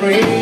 free.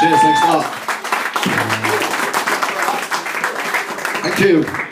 Cheers, thanks a lot. Thank you.